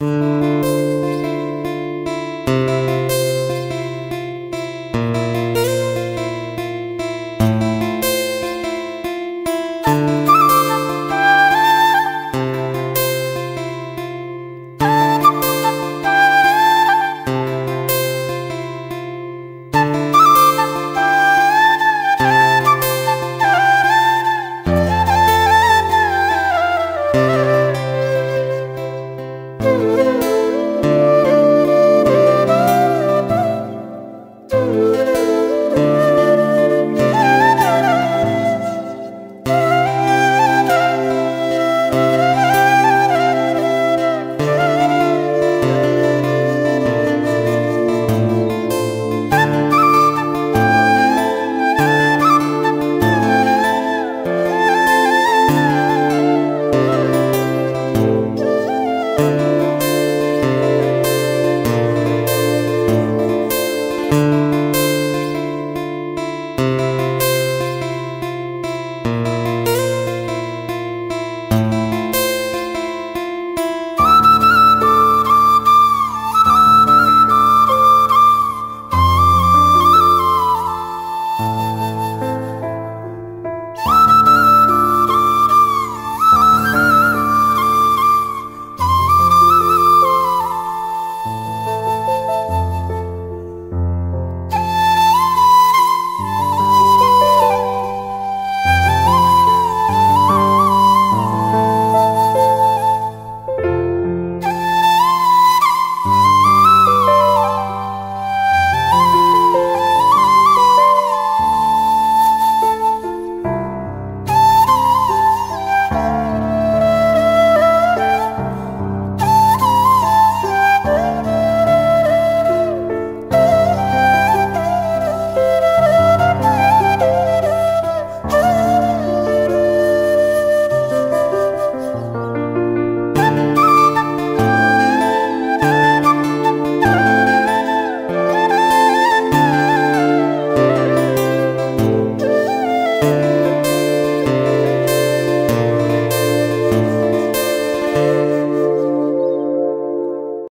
you